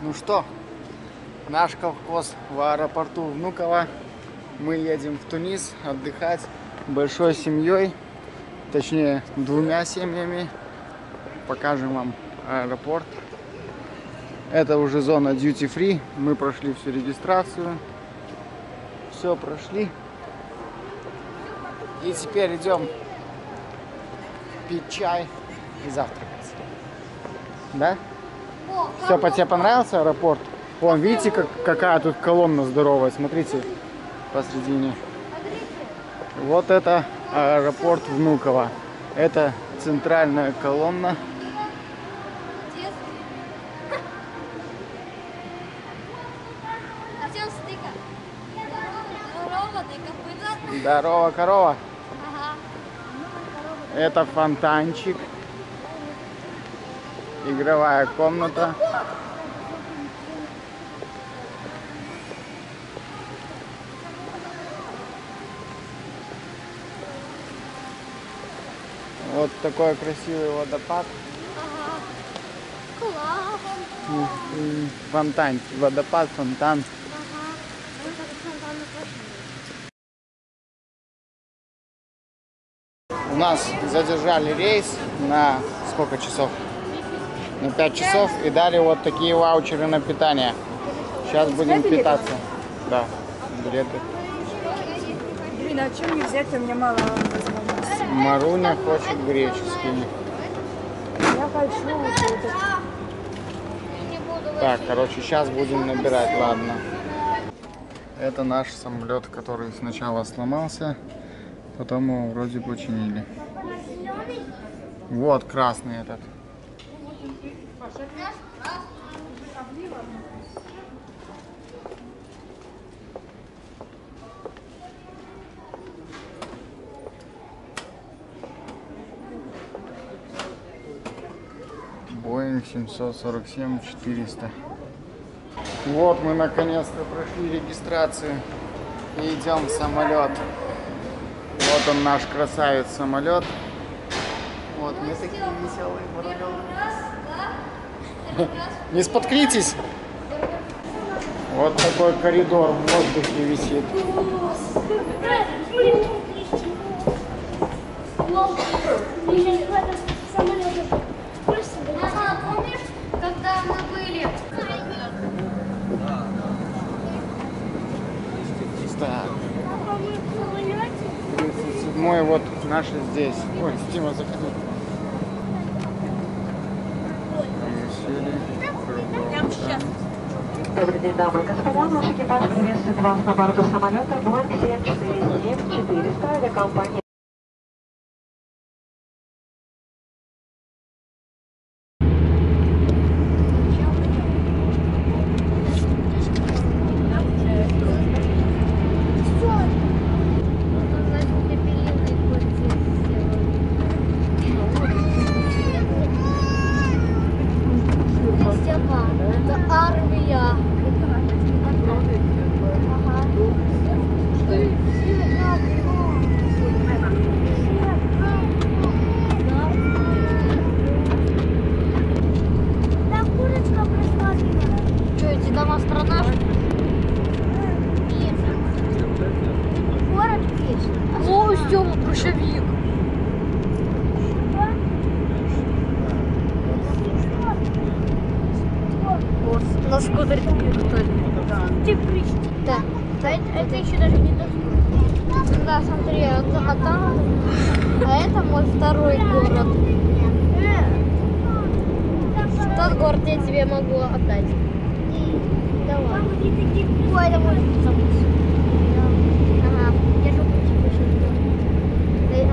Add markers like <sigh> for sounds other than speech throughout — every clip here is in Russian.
Ну что, наш колхоз в аэропорту Внуково. Мы едем в Тунис отдыхать большой семьей, точнее двумя семьями. Покажем вам аэропорт. Это уже зона duty free. Мы прошли всю регистрацию. Все прошли. И теперь идем пить чай и завтракать. Да? Все, по тебе понравился аэропорт? Вон, видите, как, какая тут колонна здоровая, смотрите, посредине. Вот это аэропорт Внуково. Это центральная колонна. Здорово, корова. Ага. Это фонтанчик. Игровая комната. Вот такой красивый водопад. Ага. Фонтан. Водопад, фонтан. У нас задержали рейс на сколько часов? На 5 часов и дали вот такие ваучеры на питание. Сейчас будем питаться. Да, билеты. Блин, а чем не взять? У меня мало возможностей. Маруня хочет греческий. Я хочу вот этот. Так, короче, сейчас будем набирать, ладно. Это наш самолет, который сначала сломался, потом его вроде починили. Вот красный этот. Боинг 747-400. Вот мы наконец-то прошли регистрацию и идем в самолет. Вот он наш красавец самолет. Вот мы такие веселые барабаны. Не споткнитесь. Вот такой коридор в воздухе висит. Ага, помнишь, когда мы были? Так. 37 вот наши здесь. Ой, Стима, заходи. Мы сели. Добрый день, дамы и господа. Наш экипаж приветствует вас на борту самолета Boeing 747-400 авиакомпании. Это армия. Ага. Там курочка присмотрела. Что, эти дома страна? Нет. Город есть. О, Стёма, брусовик. На скутере кто Ты прыщ. Да. А это, это еще даже не до Да, смотри, а, т- а там... А это мой второй город. Тот город я тебе могу отдать. Давай. Ой, это может быть забыть. Ага. Я же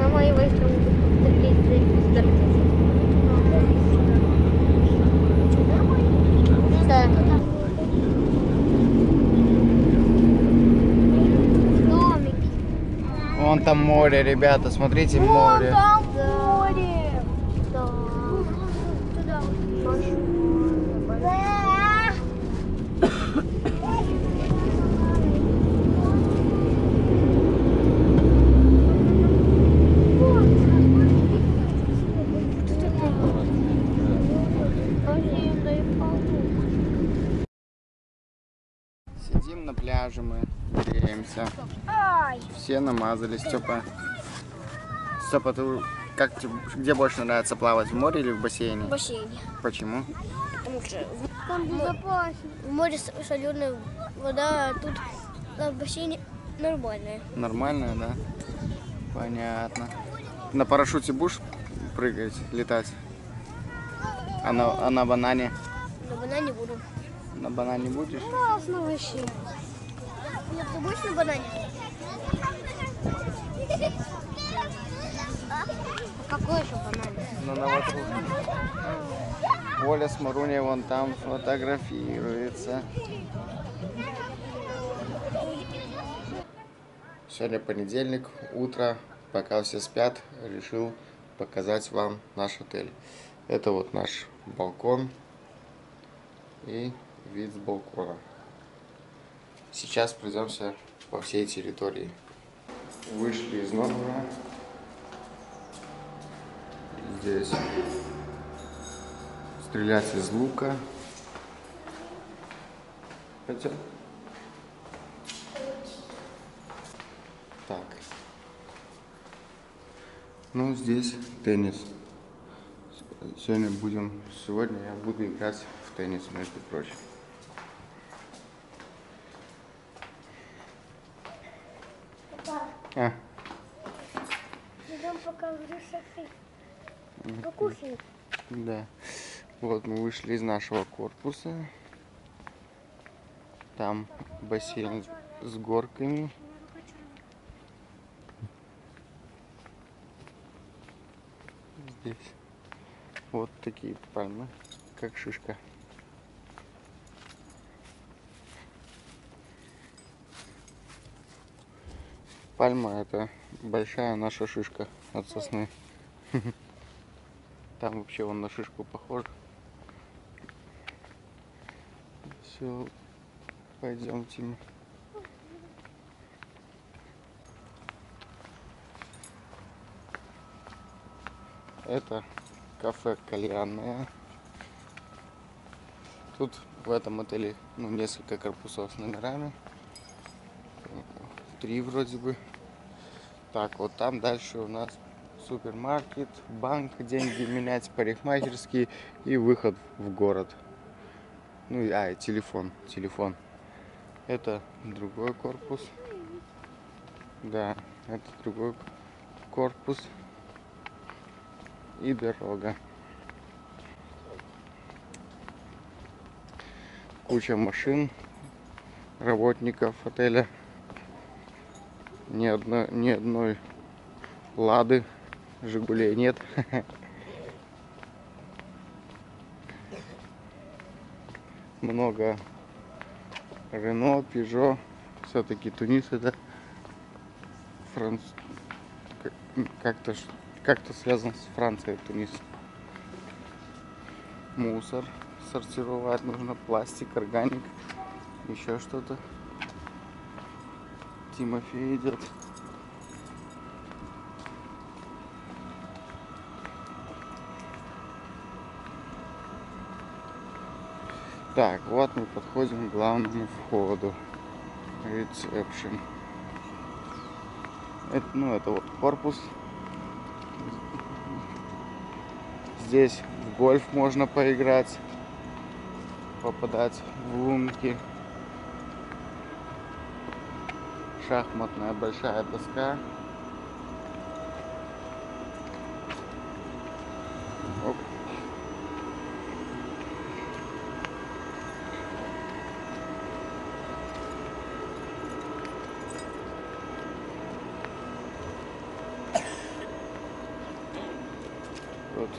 А мои войска. Вон там море, ребята, смотрите, море. Там море. Да. Туда вот. Да. Ой, я им даю полу. Там на пляже мы греемся. Ай! Все намазались. Степа, Степа, ты как тебе, где больше нравится плавать, в море или в бассейне? В бассейне. Почему? Потому что Там безопасно. в море соленая вода, а тут а в бассейне нормальная. Нормально, да? Понятно. На парашюте будешь прыгать, летать? А на, а на банане? На банане буду. На банане будешь? Классно вообще. Нет, ты будешь на банане? Какой еще на вокруг. Оля с Маруней вон там фотографируется. Сегодня понедельник, утро, пока все спят, решил показать вам наш отель. Это вот наш балкон и вид с балкона. Сейчас пройдемся по всей территории. Вышли из номера. Здесь стрелять из лука. Пойдем. Так. Ну, здесь теннис. Сегодня будем, сегодня я буду играть в теннис, между прочим. А, Идем покажу Софи. Покушай. да. Вот мы вышли из нашего корпуса. Там бассейн с горками. Здесь вот такие пальмы, как шишка. Пальма это большая наша шишка от сосны. <laughs> Там вообще он на шишку похож. Все, пойдемте. Это кафе кальянное. Тут в этом отеле ну, несколько корпусов с номерами. Три вроде бы. Так, вот там дальше у нас супермаркет, банк, деньги менять, парикмахерский и выход в город. Ну, а, и телефон, телефон. Это другой корпус. Да, это другой корпус. И дорога. Куча машин, работников отеля. Ни одной, ни одной лады, Жигулей нет. <laughs> Много Рено, Пежо. Все-таки Тунис это Франц... как- как-то как-то связано с Францией Тунис. Мусор сортировать нужно, пластик, органик, еще что-то. Тимофей идет. Так, вот мы подходим к главному входу. Ресепшн. Это, ну, это вот корпус. Здесь в гольф можно поиграть, попадать в лунки. Шахматная большая доска. Оп. Вот.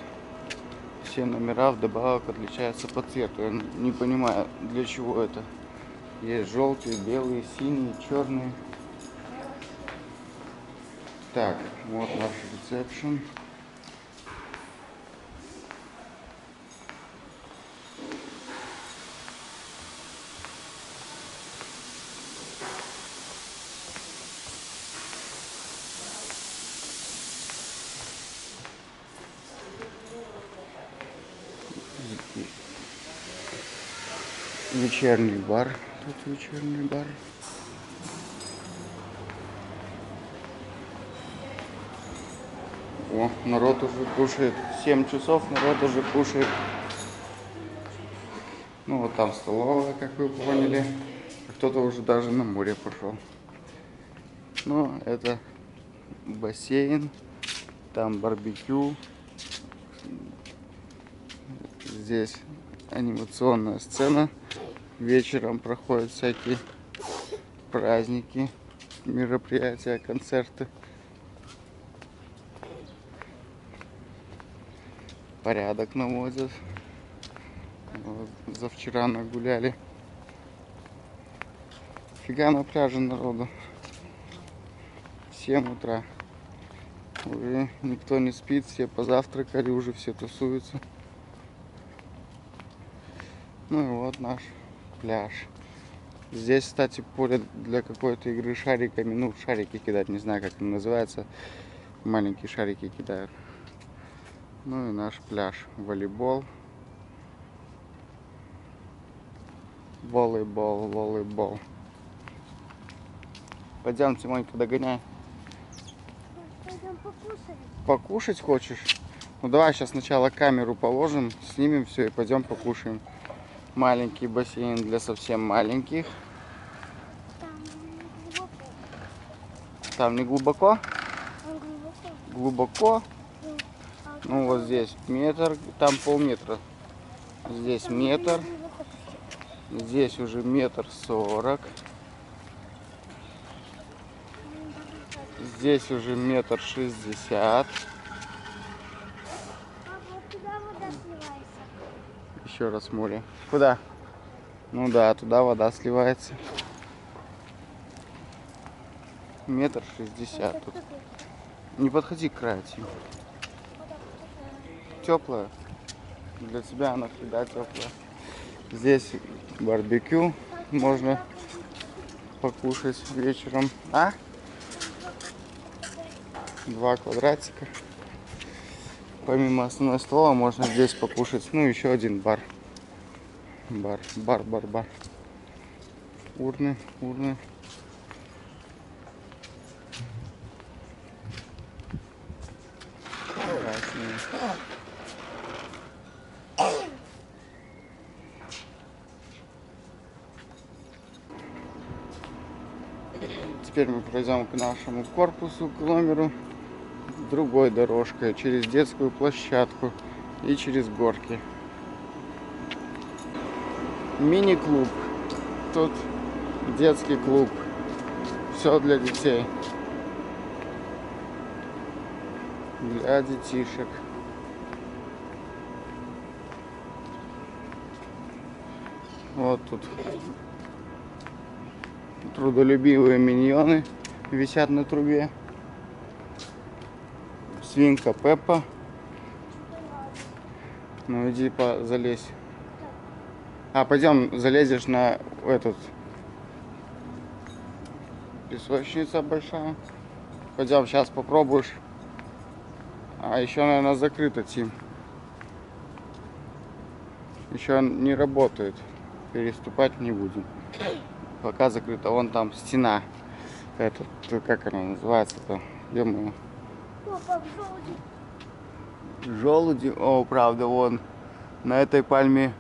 Все номера вдобавок отличаются по цвету. Я не понимаю, для чего это. Есть желтые, белые, синие, черные. Так, вот наш ресепшн. Вечерний бар Тут вечерний бар. О, народ уже кушает. 7 часов народ уже кушает. Ну вот там столовая, как вы поняли. Кто-то уже даже на море пошел. Ну, это бассейн, там барбекю. Здесь анимационная сцена. Вечером проходят всякие праздники, мероприятия, концерты. Порядок наводят. Вот, за вчера нагуляли. Фига на пляже народу. 7 утра. Уже никто не спит, все позавтракали, уже все тусуются. Ну и вот наш пляж. Здесь, кстати, поле для какой-то игры шариками. Ну, шарики кидать, не знаю, как они называются. Маленькие шарики кидают. Ну и наш пляж. Волейбол. Волейбол, волейбол. Пойдем, Тимонька, догоняй. Пойдем покушаем. Покушать хочешь? Ну давай сейчас сначала камеру положим, снимем все и пойдем покушаем. Маленький бассейн для совсем маленьких. Там не глубоко? Глубоко. Ну вот здесь метр, там полметра. Здесь метр, здесь уже метр сорок. Здесь уже метр шестьдесят. А вот туда вода сливается. Еще раз море. Куда? Ну да, туда вода сливается. Метр шестьдесят тут. Не подходи к краю. Теплая. Для тебя она всегда теплая. Здесь барбекю можно покушать вечером. А? Два квадратика. Помимо основной стола можно здесь покушать. Ну, еще один бар. Бар, бар, бар, бар. Урны, урны. Теперь мы пройдем к нашему корпусу, к номеру другой дорожкой, через детскую площадку и через горки. Мини-клуб. Тут детский клуб. Все для детей. Для детишек. Вот тут трудолюбивые миньоны висят на трубе. Свинка Пеппа. Ну иди по залезь. А, пойдем, залезешь на этот песочница большая. Пойдем, сейчас попробуешь. А еще, наверное, закрыто, Тим. Еще не работает. Переступать не будем. Пока закрыто. Вон там стена. Этот, как она называется-то? Ё-моё. Желуди, о, правда, вон на этой пальме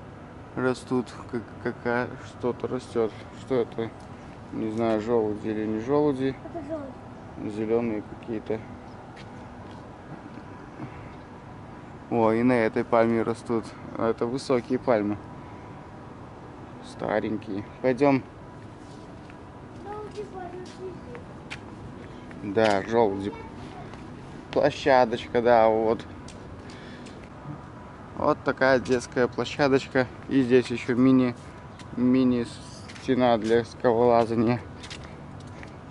растут, как, какая, что-то растет. Что это? Не знаю, желуди или не желуди. Это желуди. Зеленые какие-то. О, и на этой пальме растут. А Это высокие пальмы. Старенькие. Пойдем. Да, желуди. Площадочка, да, вот. Вот такая детская площадочка. И здесь еще мини, мини стена для скалолазания.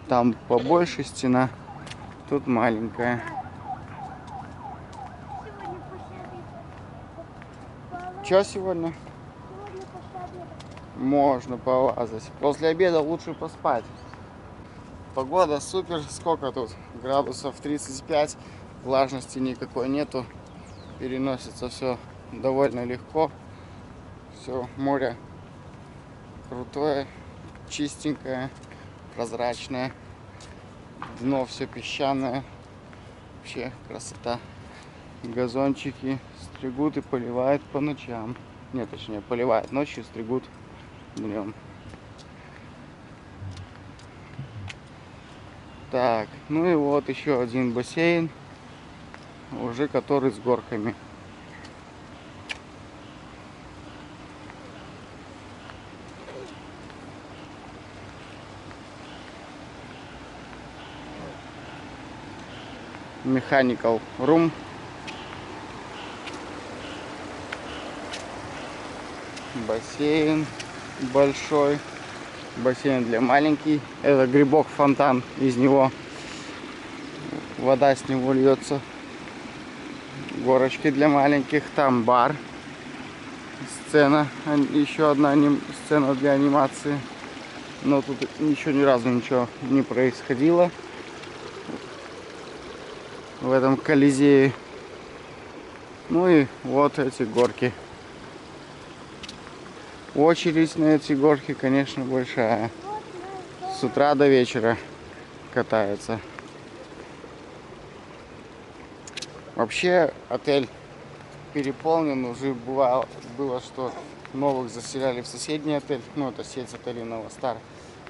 Там побольше стена, тут маленькая. Что сегодня? Можно полазать. После обеда лучше поспать. Погода супер. Сколько тут? Градусов 35. Влажности никакой нету. Переносится все довольно легко. Все, море крутое. чистенькое, прозрачное. Дно все песчаное. Вообще красота. Газончики стригут и поливают по ночам. Нет, точнее, поливают ночью, стригут днем. Так, ну и вот еще один бассейн, уже который с горками. Mechanical Room. Бассейн большой. Бассейн для маленький. Это грибок фонтан. Из него вода с него льется. Горочки для маленьких. Там бар. Сцена. Еще одна аним- сцена для анимации. Но тут ничего ни разу ничего не происходило в этом колизее. Ну и вот эти горки. Очередь на эти горки, конечно, большая. С утра до вечера катается. Вообще отель переполнен. Уже бывало, было, что новых заселяли в соседний отель. Ну, это сеть отелей Новостар.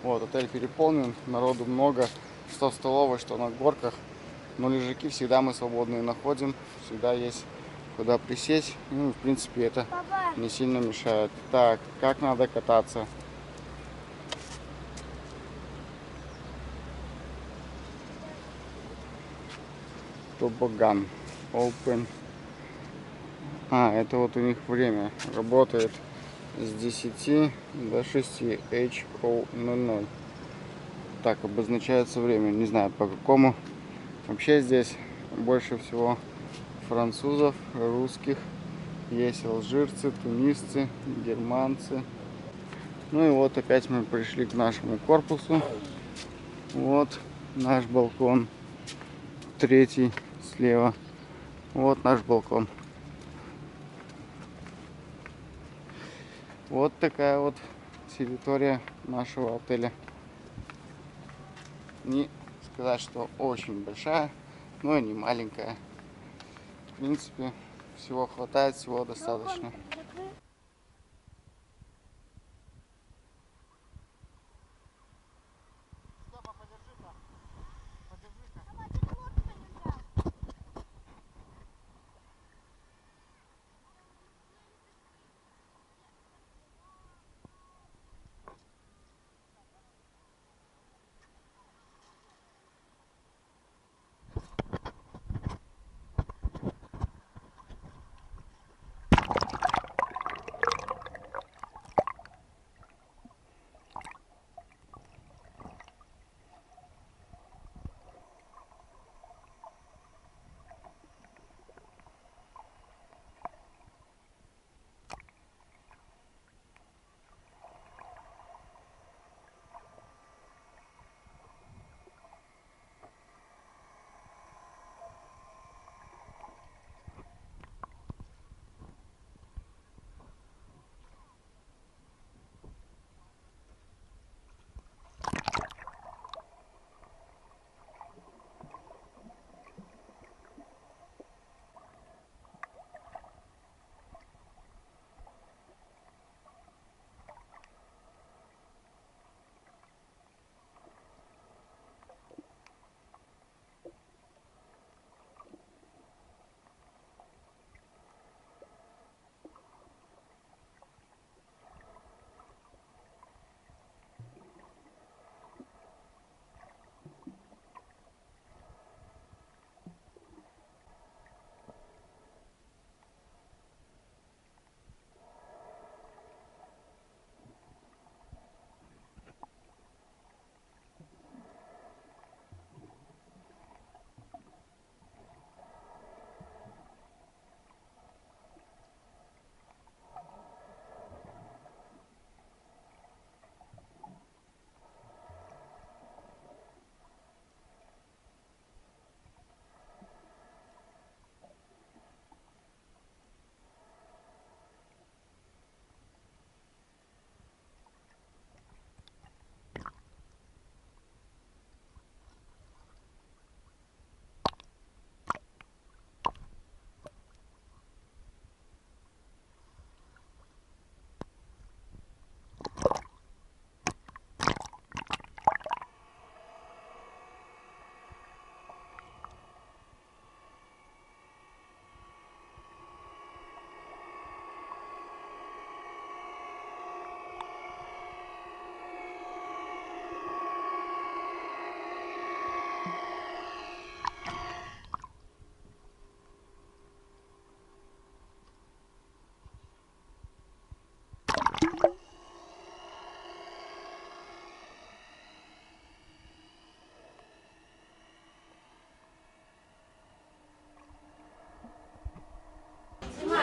Вот, отель переполнен, народу много. Что в столовой, что на горках. Но лежаки всегда мы свободные находим. Всегда есть куда присесть. Ну, в принципе, это Папа, не сильно мешает. Так, как надо кататься? Тобоган. Open. А, это вот у них время. Работает с 10 до 6 HO00. Так обозначается время. Не знаю по какому. Вообще здесь больше всего французов, русских. Есть алжирцы, тунисцы, германцы. Ну и вот опять мы пришли к нашему корпусу. Вот наш балкон. Третий слева. Вот наш балкон. Вот такая вот территория нашего отеля. Не сказать, что очень большая, но и не маленькая. В принципе, всего хватает, всего достаточно.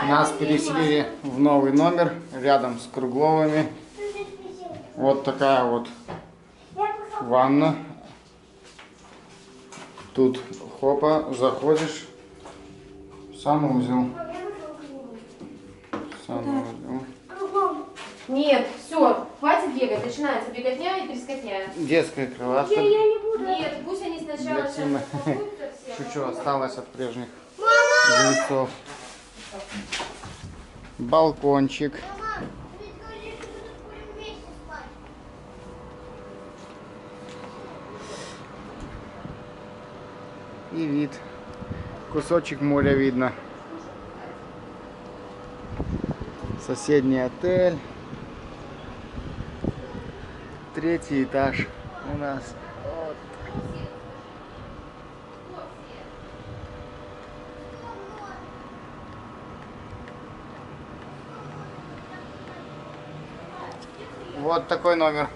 Нас переселили в новый номер рядом с Кругловыми. Вот такая вот ванна. Тут хопа, заходишь санузел. Санузел. Нет, все, хватит бегать, начинается беготня и трескотня. Детская кроватка. Я не буду. Нет, пусть они сначала. Шучу, осталось от прежних жильцов. Балкончик. И вид. Кусочек моря видно. Соседний отель. Третий этаж у нас. Вот. Такой номер.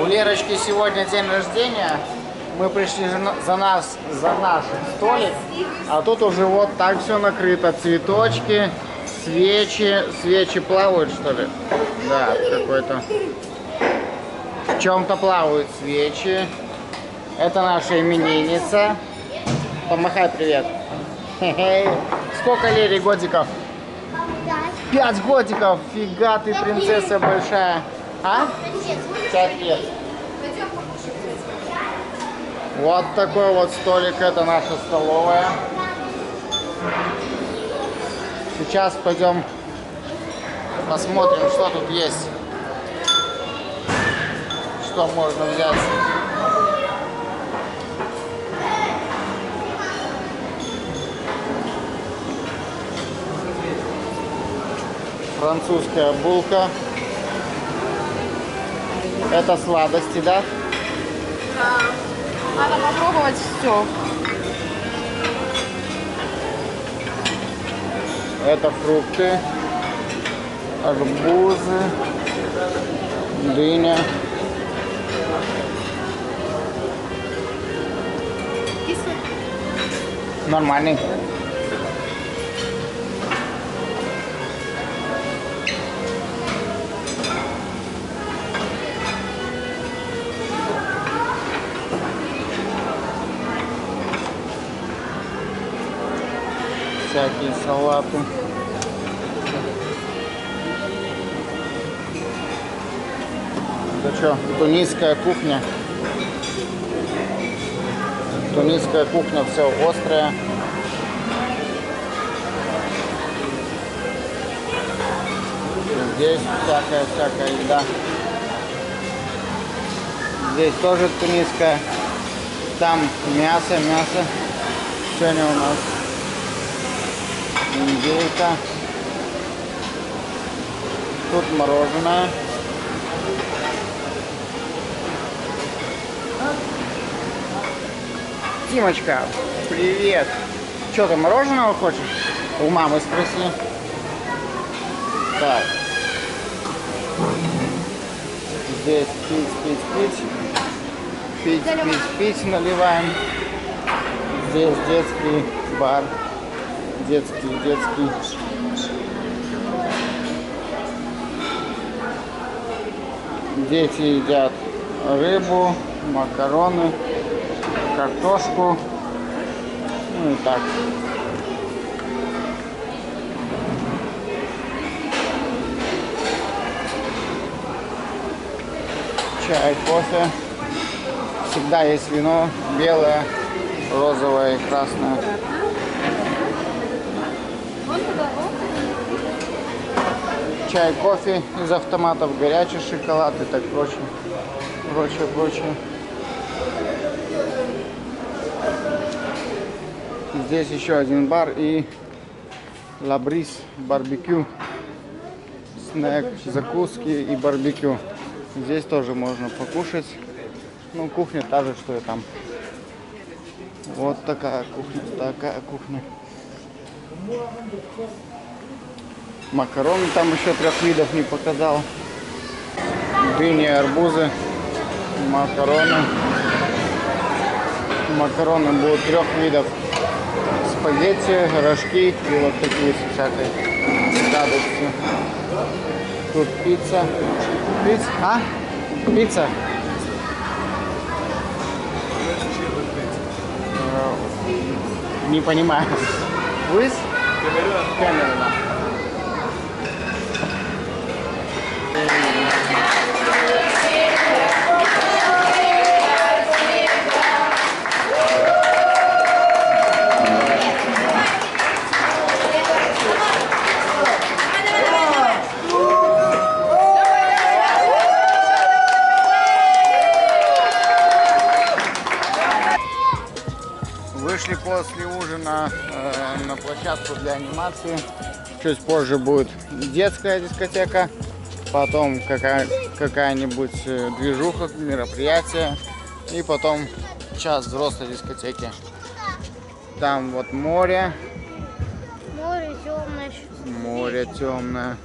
У Лерочки сегодня день рождения. Мы пришли за на- за нас, за наш столик, а тут уже вот так все накрыто. Цветочки, свечи. Свечи плавают, что ли? Да, какой-то. В чем-то плавают свечи. Это наша именинница. Помахай привет. Хе-хей. Сколько Лере годиков? Пять годиков. Фига ты, принцесса большая. А? Пять лет. Вот такой вот столик, это наша столовая. Сейчас пойдем посмотрим, что тут есть. Что можно взять. Французская булка. Это сладости, да? Надо попробовать все. Это фрукты, арбузы, дыня. Нормальный. Салаты. Это что, тунисская кухня. Тунисская кухня, все острое. Здесь всякая, всякая еда. Здесь тоже тунисская. Там мясо, мясо. Сегодня у нас индейка. Тут мороженое. Тимочка, привет. Что ты мороженого хочешь? У мамы спроси. Так. Здесь пить, пить, пить. Пить, пить, пить наливаем. Здесь детский бар. Детский, детский. Дети едят рыбу, макароны, картошку. Ну и так. Чай, кофе. Всегда есть вино белое, розовое и красное. Чай, кофе из автоматов, горячий шоколад и так прочее. Прочее, прочее. Здесь еще один бар и Лабрис барбекю. Снэк, закуски и барбекю. Здесь тоже можно покушать. Ну, кухня та же, что и там. Вот такая кухня, такая кухня. Макароны там еще трех видов не показал. Дыни, арбузы, макароны. Макароны будут трех видов. спагетти, рожки и вот такие всякой гадости. Тут пицца. Пицца? А? Пицца? Э, Не понимаю. With? Cameron. Вышли после ужина э, на площадку для анимации. Чуть позже будет детская дискотека, потом какая- какая-нибудь э, движуха, мероприятие, и потом час взрослой дискотеки. Там вот море, Море темное. море темное.